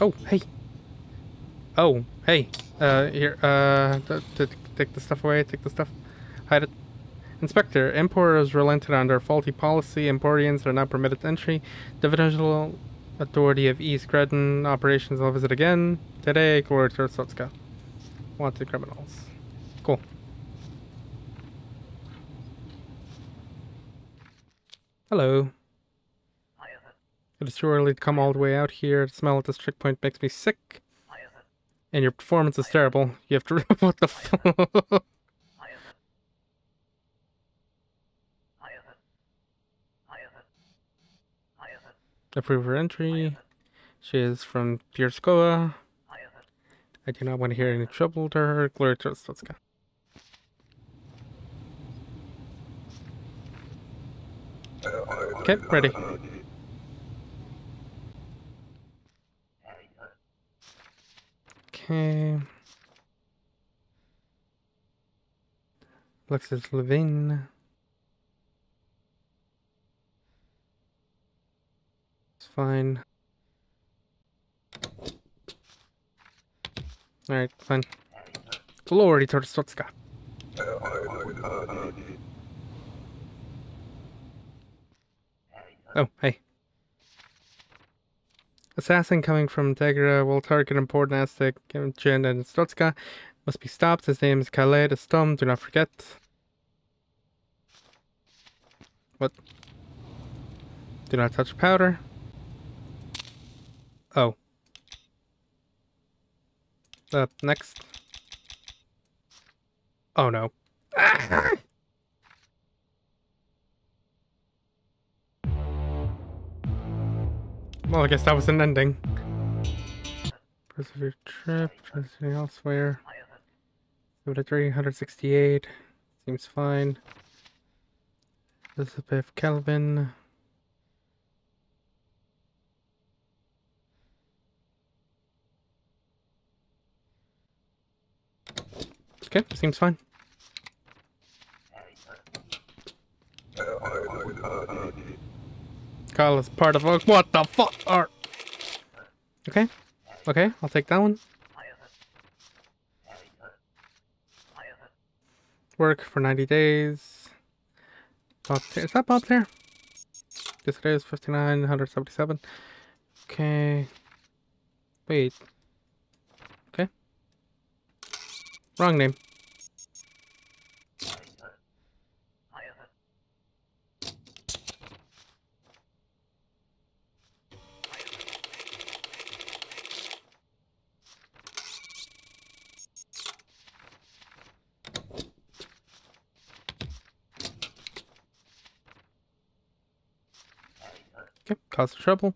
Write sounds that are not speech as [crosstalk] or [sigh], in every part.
Oh, hey. Oh, hey. Uh, here, uh, take the stuff away, take the stuff. Hide it. Inspector, importers relented their faulty policy. Imporians are now permitted entry. Divisional Authority of East Grestin operations will visit again. Today, glory to Sotska. Wanted criminals. Cool. Hello. It is too early to come all the way out here. The smell at this checkpoint makes me sick. And your performance is terrible. You have to. [laughs] what the fuck? Approve her entry. She is from Pierskoa. I do not want to hear any trouble to her. Glory to Arstotzka. Okay, ready. Okay. Alexis Levine. It's fine. Alright, fine. Glory to Arstotzka. Oh, hey. Assassin coming from Tegra will target important Aztec Jin and Arstotzka. Must be stopped. His name is Khaled Astom. Do not forget. What? Do not touch powder. Oh. Uh, next. Oh no. [laughs] Well, I guess that was an ending. Persevere trip, transiting elsewhere. 73, 168. Seems fine. Elizabeth Kelvin. Okay, seems fine. Is part of what the fuck are Okay. Okay, I'll take that one. Work for 90 days. Bob is that Bob there? Yes it is, 59, 177. Okay. Wait. Okay. Wrong name. Okay, cause trouble.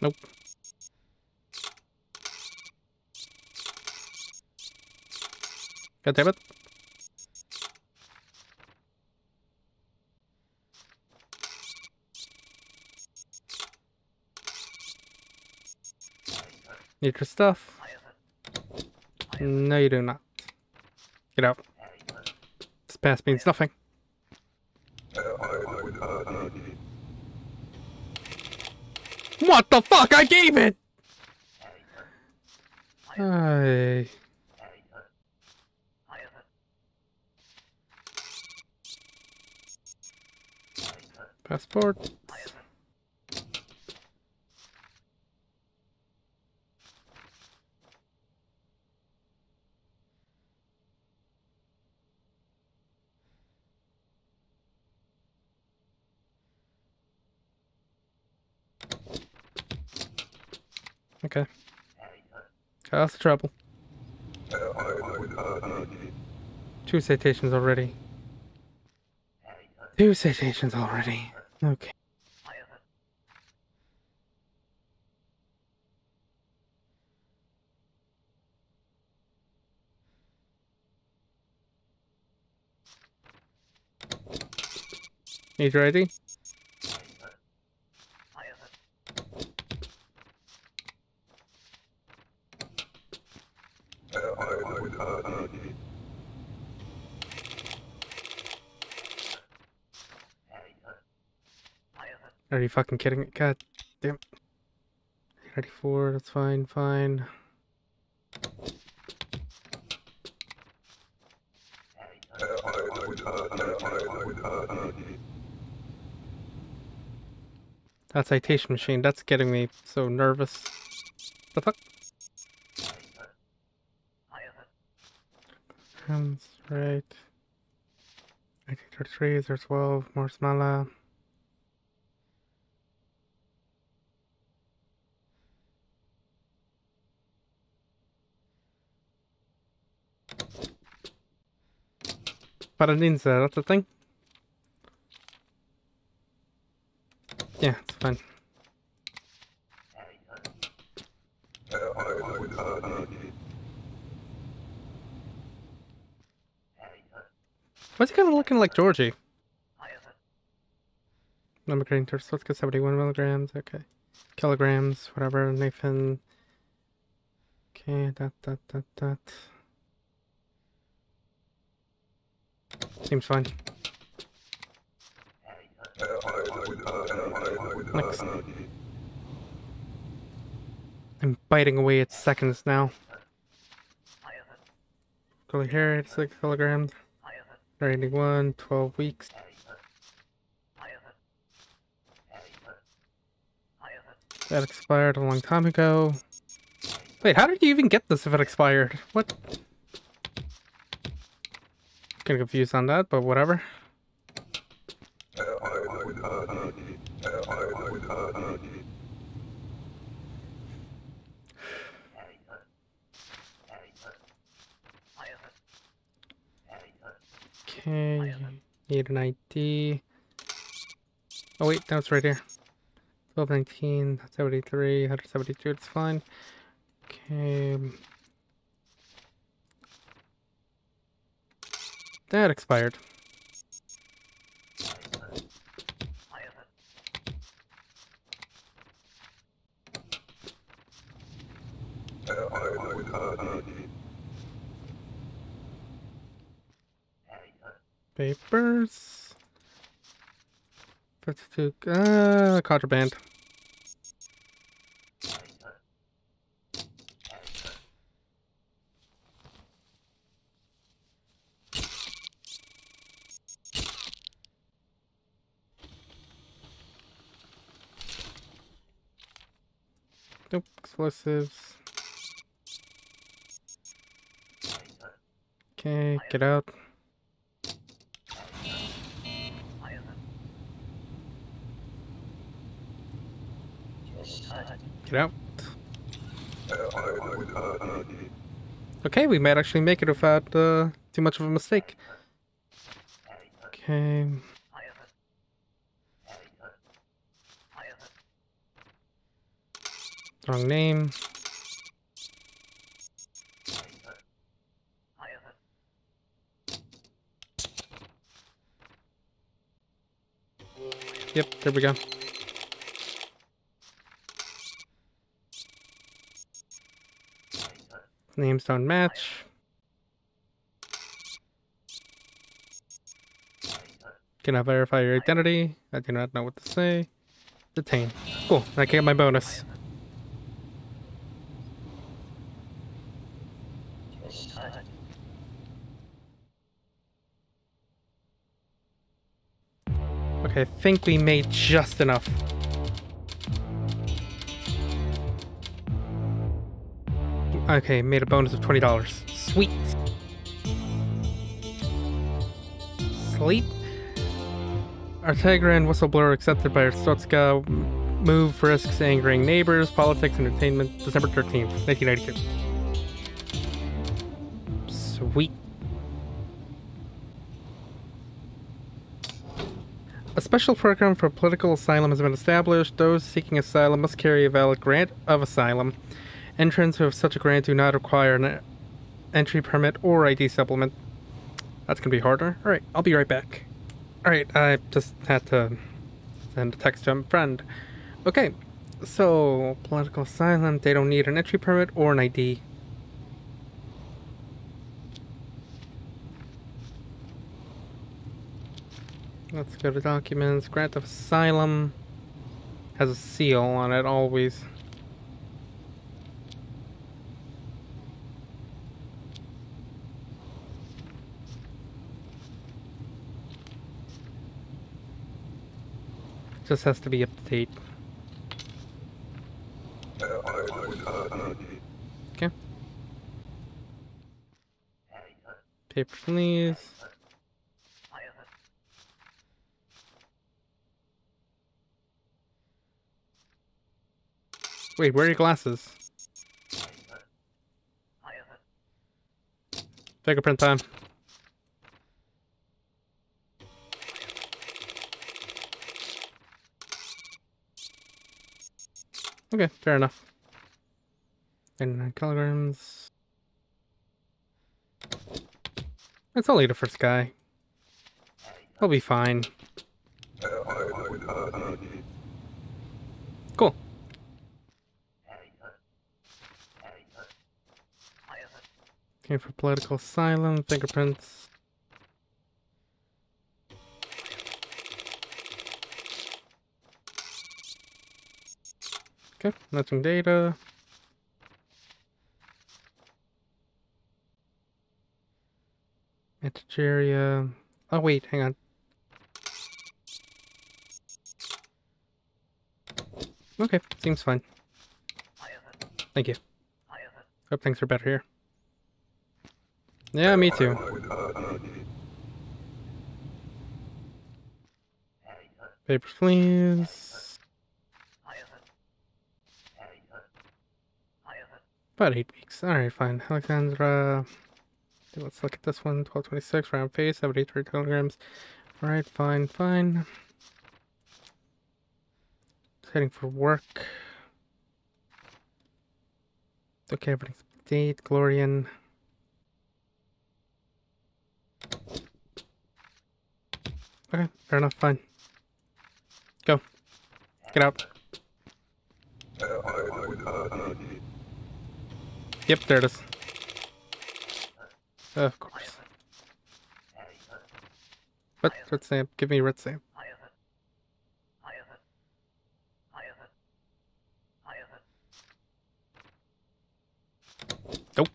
Nope. God damn it. Need your stuff. No, you do not. Get out. This pass means nothing. What the fuck? I gave it! Ay. Passport. Okay. Cause the trouble. Two citations already. Two citations already. Okay. Need your ID? Are you fucking kidding me? God damn. 94, that's fine, fine. That citation machine, that's getting me so nervous. The fuck? Hands, right. 1933, there's 12, more smala. Para ninja, that's a thing? Yeah, it's fine. Why's he kind of looking like Georgie? Number grain let's get 71 milligrams, okay. Kilograms, whatever, Nathan. Okay, that, that, that, that. Seems fine. Next. I'm biting away at seconds now. Curly hair, 86 kilograms. 91, 12 weeks. That expired a long time ago. Wait, how did you even get this if it expired? What? Getting confused on that, but whatever. Okay, need an ID. Oh wait, that's right here. 1219, 73, 172, it's fine. Okay. That expired. Papers. 52, uh, contraband. Nope, explosives. Okay, get out. Get out. Okay, we might actually make it without uh, too much of a mistake. Okay. Wrong name. Yep, there we go. Names don't match. Can I verify your identity? I do not know what to say. Detain. Cool, I get my bonus. I think we made just enough. Okay, made a bonus of $20. Sweet. Sleep. Artegra and Whistleblower accepted by Arstotzka. Move risks angering neighbors. Politics, entertainment. December 13th, 1992. Sweet. Special program for political asylum has been established. Those seeking asylum must carry a valid grant of asylum. Entrants of such a grant do not require an entry permit or ID supplement. That's gonna be harder. Alright, I'll be right back. Alright, I just had to send a text to a friend. Okay, so political asylum, they don't need an entry permit or an ID. Let's go to documents. Grant of asylum has a seal on it always. Just has to be up to date. Okay. Paper, please. Wait, where are your glasses? Fingerprint time. Okay, fair enough. 99 uh, kilograms. It's only the first guy. He'll be fine. Cool. Came for political asylum, fingerprints. Okay, matching data. Antegria. Oh wait, hang on. Okay, seems fine. Thank you. Oh, Hope things are better here. Yeah, me too. Papers, please. About eight weeks. Alright, fine. Alexandra. Let's look at this one. 1226, round face, 73 kilograms. Alright, fine, fine. Just heading for work. Okay, everything's date. Glorian. Okay, fair enough, fine. Go. Get out. Yep, there it is. Of course. What? Red stamp. Give me red stamp. Nope.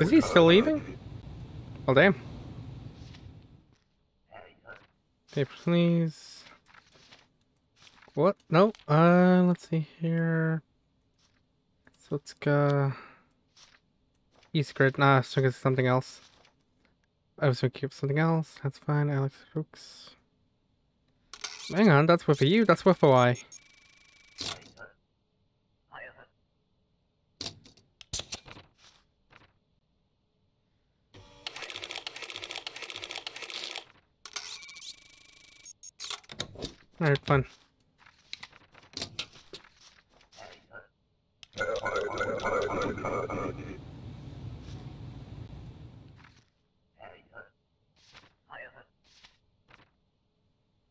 Is he still leaving? Oh damn. Paper, please. What? No. Uh, let's see here. So let's go. East grid. Nah, so it's something else. I was gonna keep something else. That's fine. Alex Hooks. Hang on, that's with a U. That's with a Y. Alright, fun.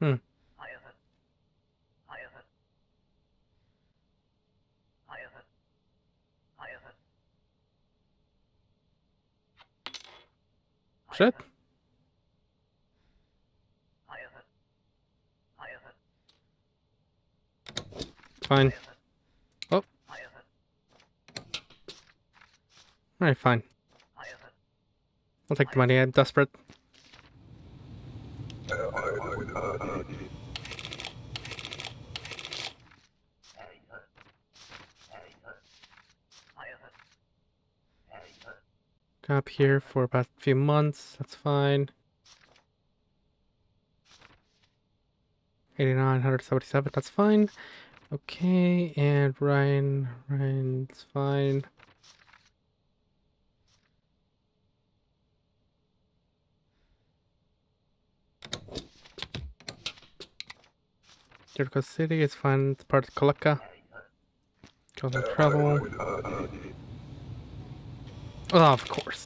Hmm. Shit. Fine. Oh. Alright, fine. I'll take the money. I'm desperate. Up here for about a few months. That's fine. 89, 177. That's fine. Okay, and Ryan, Ryan's fine. Jericho City is fine, it's part of Kalaka. Golden Travel. Oh, of course.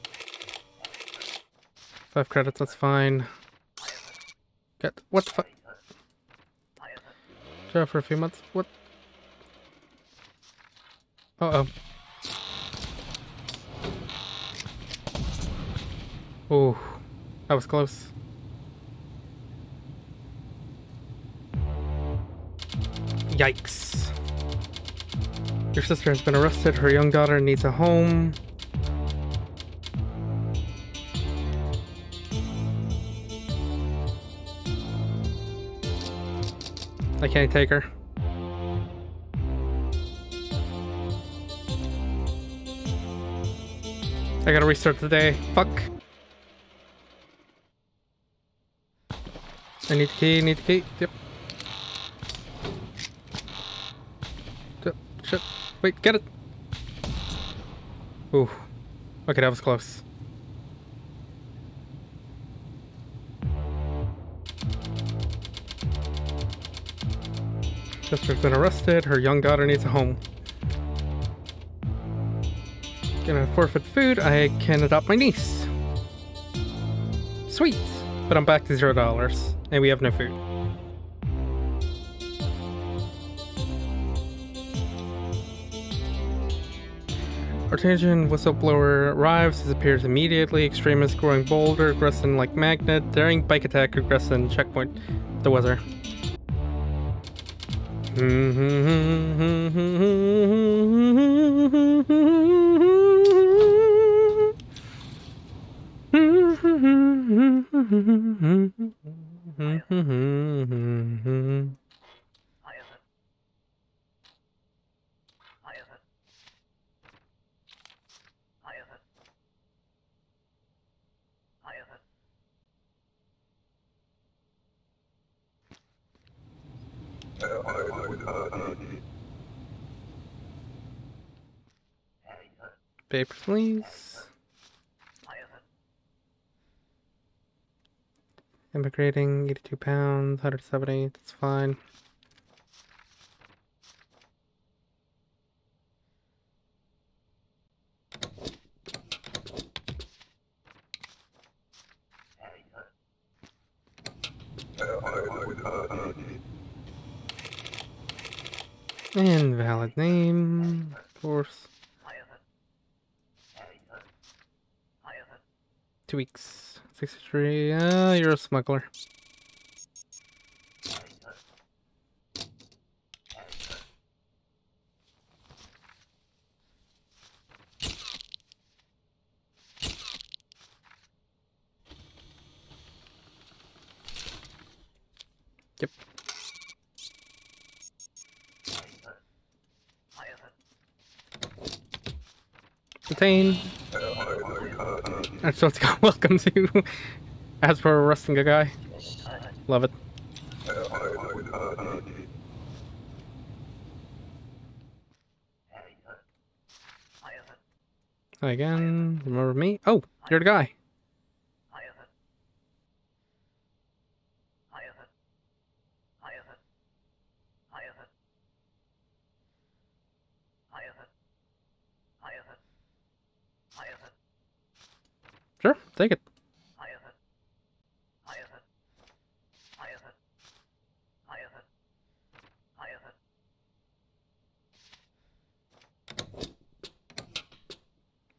Five credits, that's fine. Get what the fuck? For a few months. What? Uh oh. Ooh, that was close. Yikes. Your sister has been arrested. Her young daughter needs a home. I can't take her. I gotta restart the day. Fuck. I need the key, need the key. Yep. Shit. Wait, get it. Ooh. Okay, that was close. Sister's been arrested. Her young daughter needs a home. Gonna forfeit food. I can adopt my niece. Sweet. But I'm back to zero dollars. And we have no food. Artesian whistleblower arrives, disappears immediately. Extremist growing bolder, aggressing like magnet. Daring bike attack, aggressing checkpoint. The weather. Mm-hmm. Paper, please. Immigrating, 82 pounds, 170, that's fine. Invalid name, of course. Weeks. 63. Uh, you're a smuggler. Yep. That's what's called welcome to as for arresting a guy. Love it. Hi again. Remember me? Oh, you're the guy.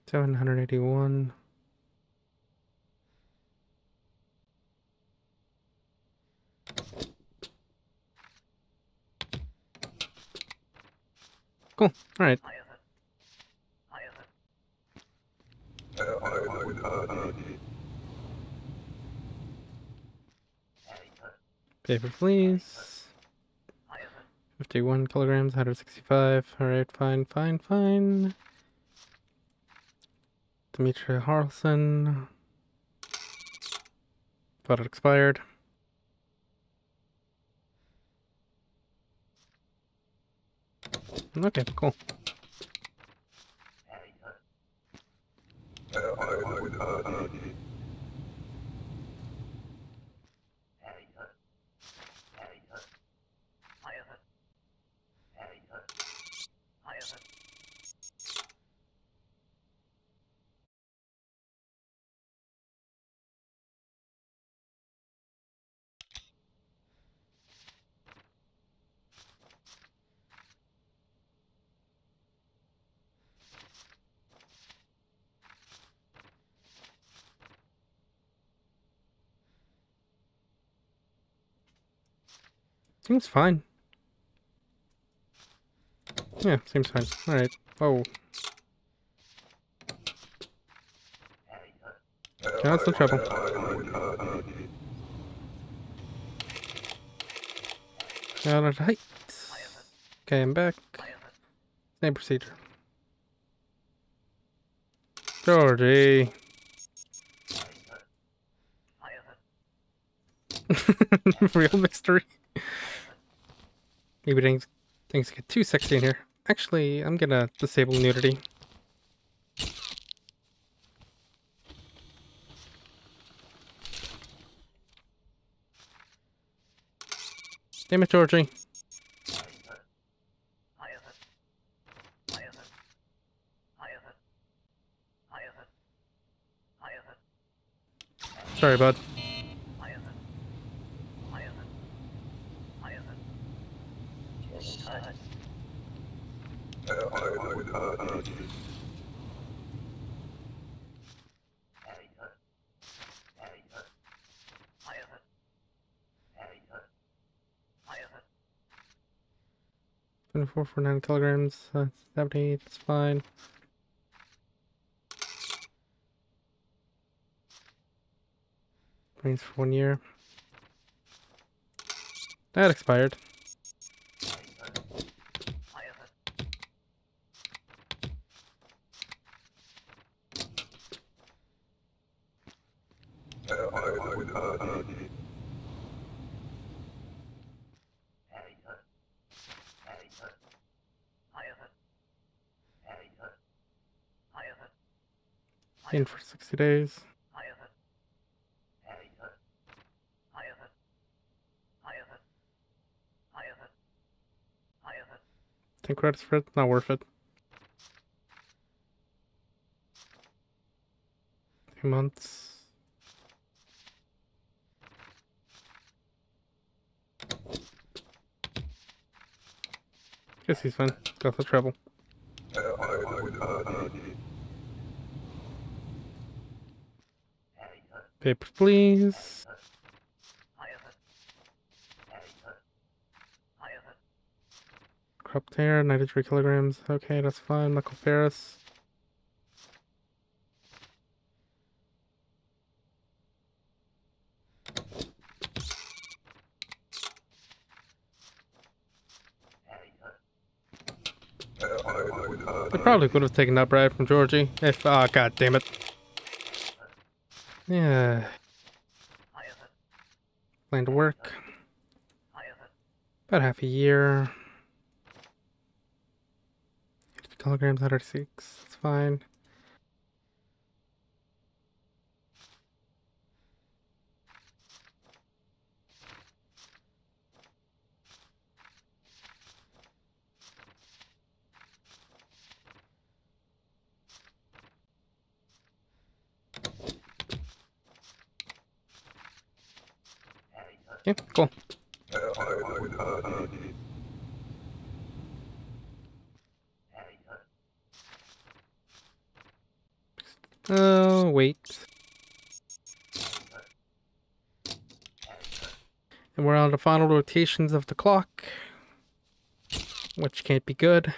781 Cool. All right. Paper, please. 51 kilograms, 165. All right, fine, fine, fine. Dimitri Harlson. but it expired. Okay, cool. Seems fine. Yeah, seems fine. Alright. Oh. Okay, that's no trouble. Height. Okay, I'm back. Same procedure. Georgie. [laughs] Real mystery. Maybe things, things get too sexy in here. Actually, I'm gonna disable nudity. Damn it, Georgie. Sorry, bud. For nine kilograms. Uh, Seventy. That's fine. Brains for one year. That expired. In for 60 days. Ten credits for it, not worth it. Two months. Guess he's fine. Got the trouble. Paper, please. Crop tear, 93 kilograms. Okay, that's fine. Michael Ferris. I probably could have taken that bribe from Georgie if, ah, oh, god damn it. Yeah. Plan to work. About half a year. 50 kilograms out of six. That's fine. Yeah, cool. Oh, wait. And we're on the final rotations of the clock, which can't be good.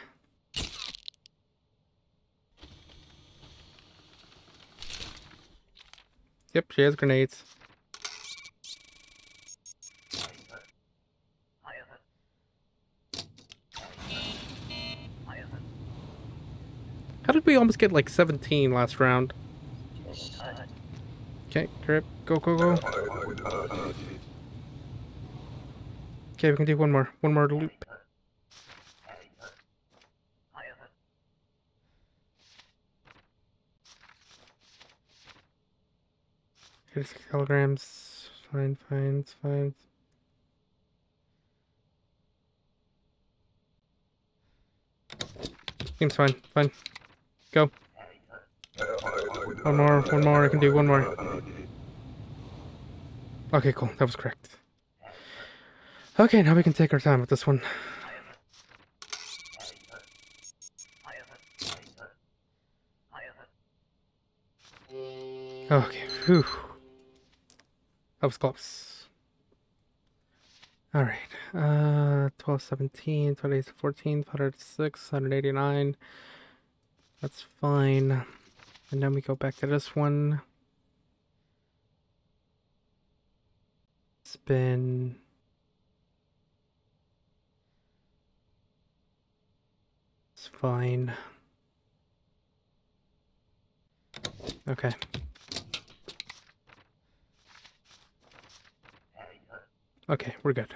Yep, she has grenades. We almost get like 17 last round? Okay, grip. Go, go, go. Okay, we can do one more. One more loop. Thirty-six kilograms. Fine, fine, it's fine. Seems fine, fine. Go. One more, one more, I can do one more. Okay, cool, that was correct. Okay, now we can take our time with this one. Okay, whew. That was close. All right. Uh, 1217, 2814, 106, 189. That's fine. And then we go back to this one. Spin. It's fine. Okay. Okay, we're good.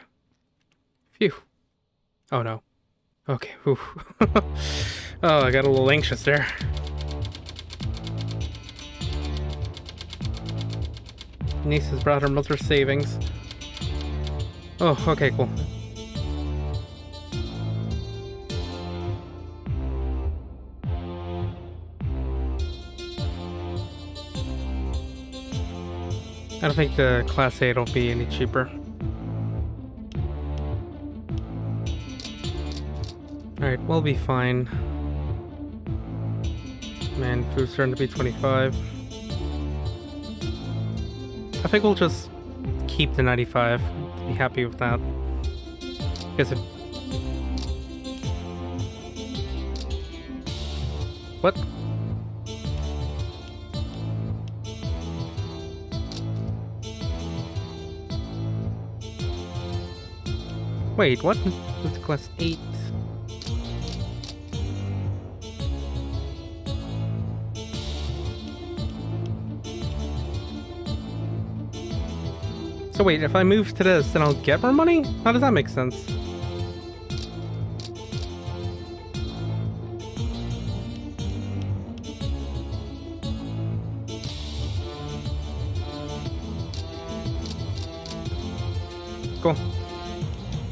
Phew. Oh no. Okay. [laughs] oh, I got a little anxious there. Niece has brought her mother's savings. Oh, okay, cool. I don't think the Class 8 will be any cheaper. Alright, we'll be fine. Man, food's starting to be 25. I think we'll just keep the 95. Be happy with that. Because if... What? Wait, what? It's class 8. So wait, if I move to this, then I'll get more money? How does that make sense?